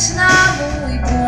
E muito